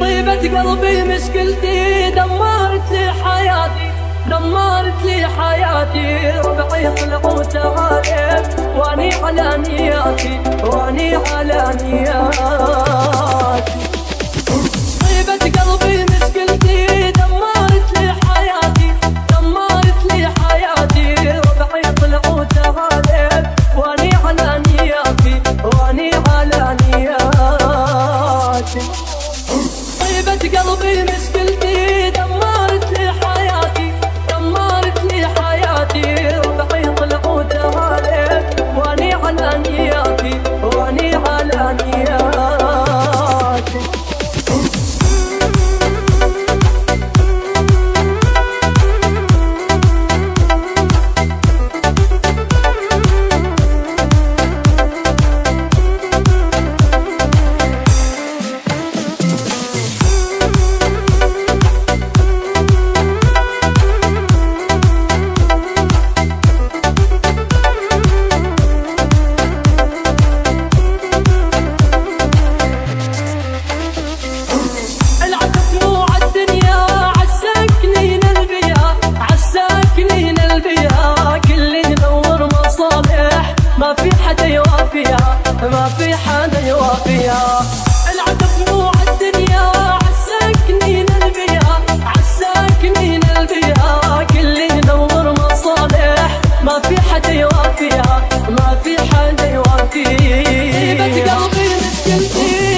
طيبة قلبي مشكلتي دمرت لي حياتي دمرت لي حياتي. ربعي طلعوا تعالي وأني على نياتي وأني على نياتي. جبت قلبي مشكلتي دمرت وافيها ما في حد يوافيه قلبي مسكنتي